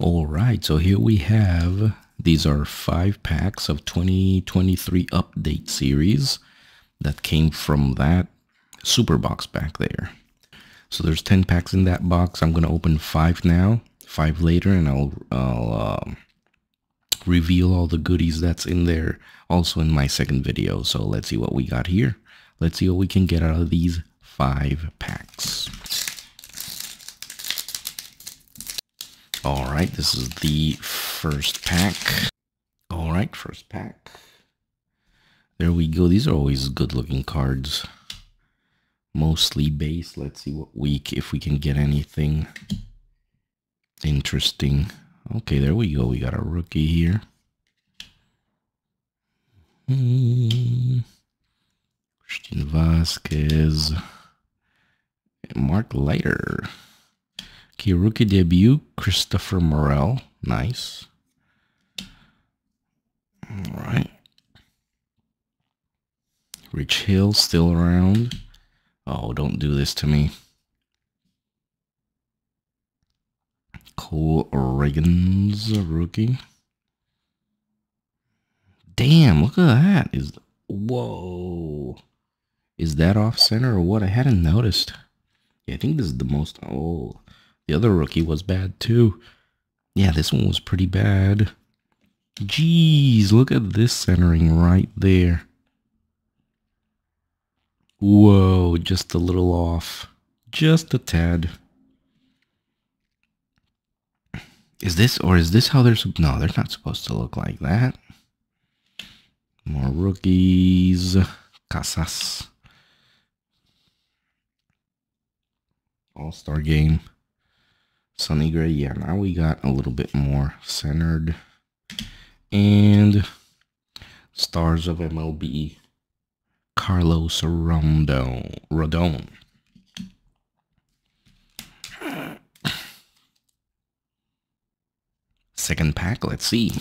All right, so here we have these are five packs of 2023 update series that came from that super box back there. So there's 10 packs in that box. I'm going to open five now, five later, and I'll, I'll um, reveal all the goodies that's in there also in my second video. So let's see what we got here. Let's see what we can get out of these five packs. All right, this is the first pack. All right, first pack. There we go. These are always good looking cards. Mostly base. Let's see what week, if we can get anything interesting. Okay, there we go. We got a rookie here. Hmm. Christian Vasquez. Mark Leiter. Okay, rookie debut, Christopher Morel. Nice. All right. Rich Hill still around. Oh, don't do this to me. Cole Ragans, rookie. Damn, look at that. Is whoa. Is that off center or what? I hadn't noticed. Yeah, I think this is the most oh the other rookie was bad too. Yeah, this one was pretty bad. Jeez, look at this centering right there. Whoa, just a little off. Just a tad. Is this, or is this how they're, no, they're not supposed to look like that. More rookies. Casas. All-star game. Sonny Gray, yeah, now we got a little bit more centered. And stars of MLB, Carlos Rondon. Rodon. Second pack, let's see.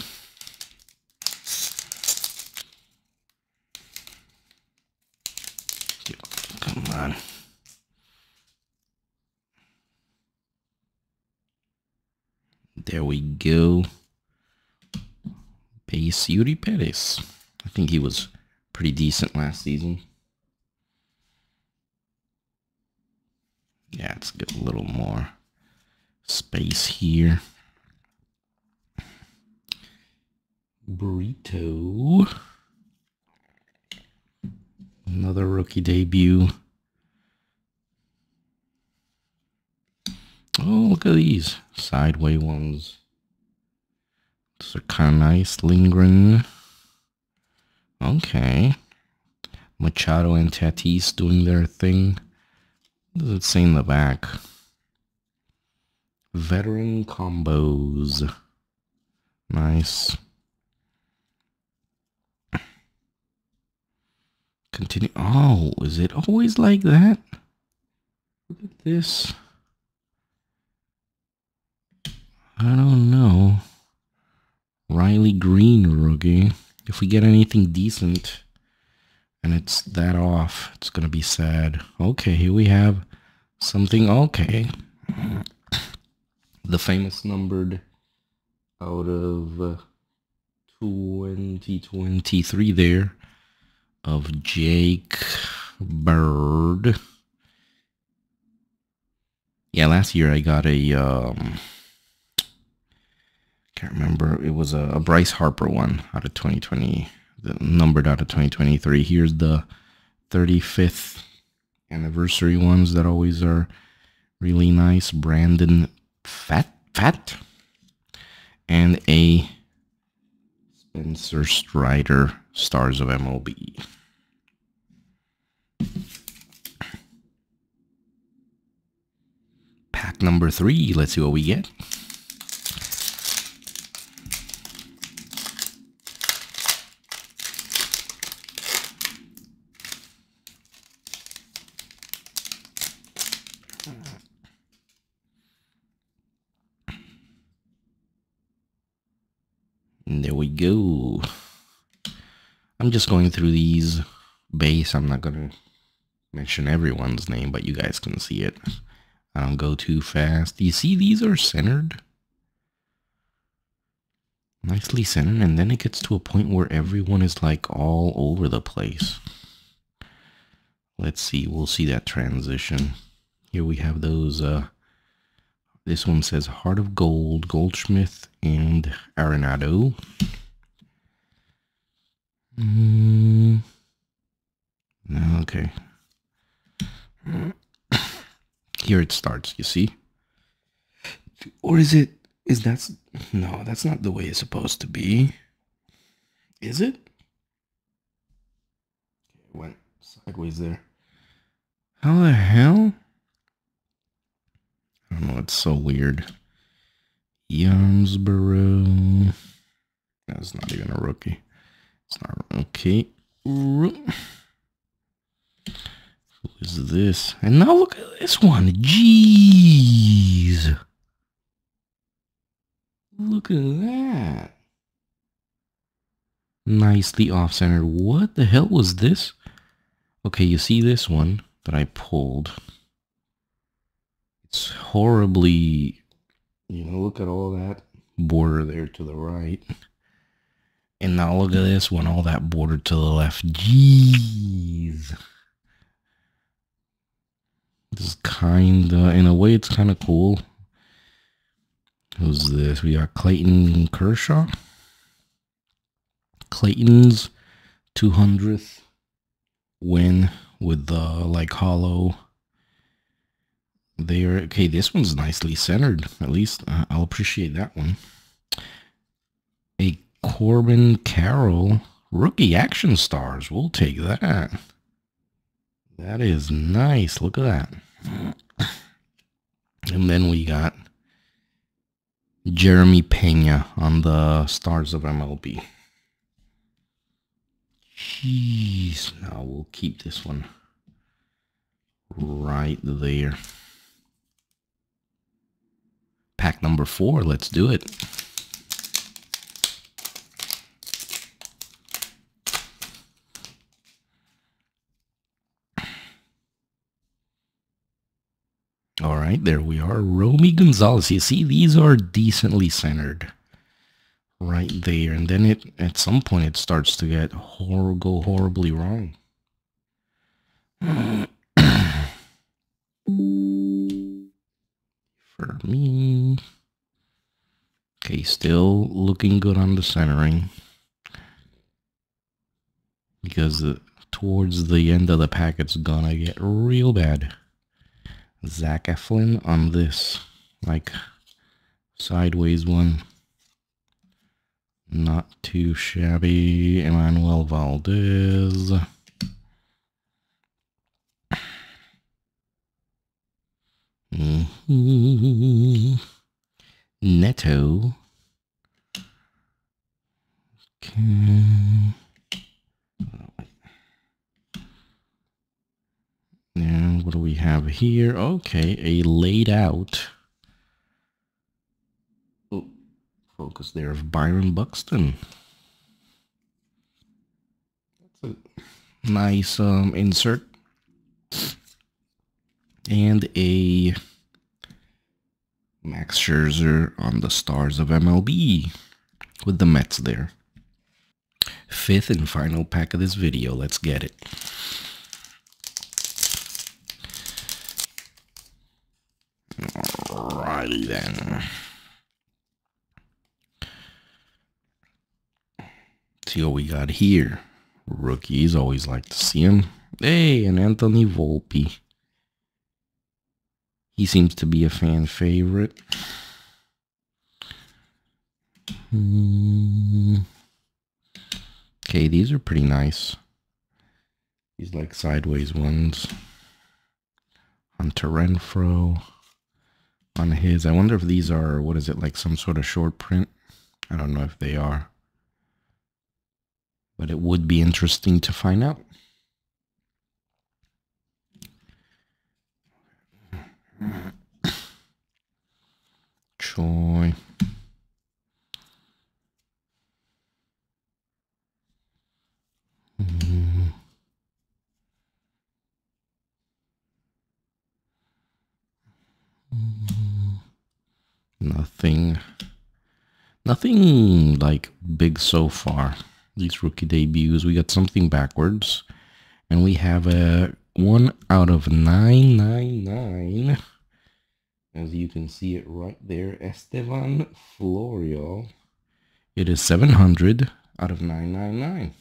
Come on. There go. Base Eury Perez. I think he was pretty decent last season. Yeah, let's get a little more space here. Burrito. Another rookie debut. Oh, look at these sideway ones. Are kind of nice. Lindgren. Okay. Machado and Tatis doing their thing. What does it say in the back? Veteran combos. Nice. Continue. Oh, is it always like that? Look at this. I don't know. Riley Greene rookie. If we get anything decent and it's that off, it's going to be sad. Okay, here we have something. Okay. The famous numbered out of 2023 there of Jake Bird. Yeah, last year I got a um can't remember. It was a, a, Bryce Harper one out of 2020, the numbered out of 2023. Here's the 35th anniversary ones that always are really nice. Brandon Pfaadt Pfaadt, and a Spencer Strider Stars of MLB. Pack number three. Let's see what we get. And there we go. I'm just going through these base. I'm not going to mention everyone's name, but you guys can see it. I don't go too fast. You see these are centered? Nicely centered, and then it gets to a point where everyone is like all over the place. Let's see, we'll see that transition. Here we have those, uh, this one says Heart of Gold, Goldschmidt, and Arenado. Mm. Okay. Here it starts, you see? Or is it, is that, no, that's not the way it's supposed to be. Is it? It went sideways there. How the hell? I don't know, it's so weird. Yarnsborough. That's not even a rookie. Okay. Who is this? And now look at this one. Jeez. Look at that. Nicely off-centered. What the hell was this? Okay, you see this one that I pulled. It's horribly, you know, look at all that border there to the right. And now look at this one, all that border to the left. Jeez. This is kind of, in a way, it's kind of cool. Who's this? We got Clayton Kershaw. Clayton's 200th win with the like hollow there. Okay, this one's nicely centered. At least uh, I'll appreciate that one. Corbin Carroll rookie action stars. We'll take that. That is nice. Look at that. And then we got Jeremy Pena on the Stars of MLB. Jeez. Now we'll keep this one right there. Pack number four. Let's do it. All right, there we are. Romy Gonzalez. You see, these are decently centered right there. And then it at some point it starts to get hor go horribly wrong. For me. Okay, still looking good on the centering. Because the, towards the end of the pack, it's gonna get real bad. Zach Eflin on this, like, sideways one. Not too shabby. Enmanuel Valdez. Mm -hmm. Neto. Okay. And what do we have here? Okay, a laid out. Oh, focus there of Byron Buxton. That's a nice um, insert. And a Max Scherzer on the stars of MLB with the Mets there. Fifth and final pack of this video. Let's get it. Alrighty then. See what we got here. Rookies, always like to see him. Hey, and Anthony Volpe. He seems to be a fan favorite. Hmm. Okay, these are pretty nice. These like sideways ones. Hunter Renfroe on his. I wonder if these are, what is it, like some sort of short print? I don't know if they are. But it would be interesting to find out. Choi. Nothing. Nothing like big so far. These rookie debuts, we got something backwards. And we have a 1 out of 999. As you can see it right there, Estevan Florial. It is 700 out of 999.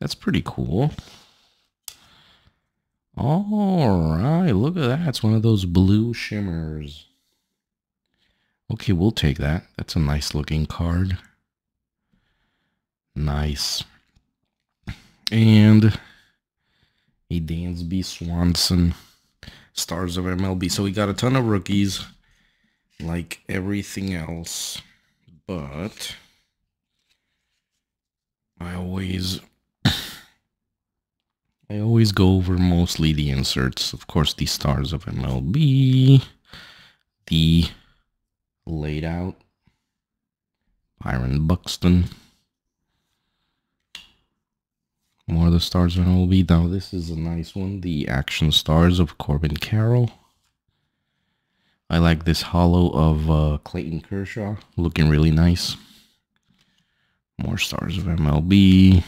That's pretty cool. All right, look at that. It's one of those blue shimmers. Okay, we'll take that. That's a nice looking card. Nice. And a Dansby Swanson. Stars of MLB. So we got a ton of rookies, like everything else. But I always I always go over mostly the inserts. Of course, the stars of MLB, the laid out Byron Buxton. More of the stars of MLB. Now, this is a nice one. The action stars of Corbin Carroll. I like this hollow of uh, Clayton Kershaw. Looking really nice. More stars of MLB.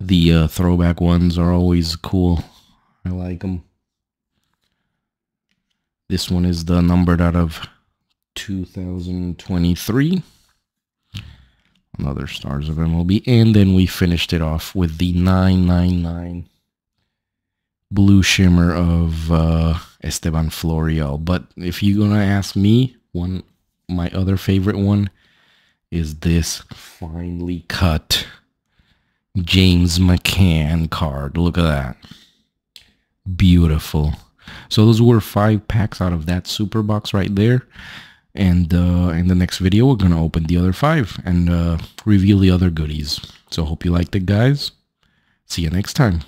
The uh, throwback ones are always cool. I like them. This one is the numbered out of 2023. Another Stars of MLB. And then we finished it off with the 999 Blue Shimmer of uh, Estevan Florial. But if you're going to ask me, one my other favorite one is this finely cut James McCann card. Look at that. Beautiful. So those were five packs out of that super box right there. And uh, in the next video, we're to open the other five and uh, reveal the other goodies. So hope you liked it, guys. See you next time.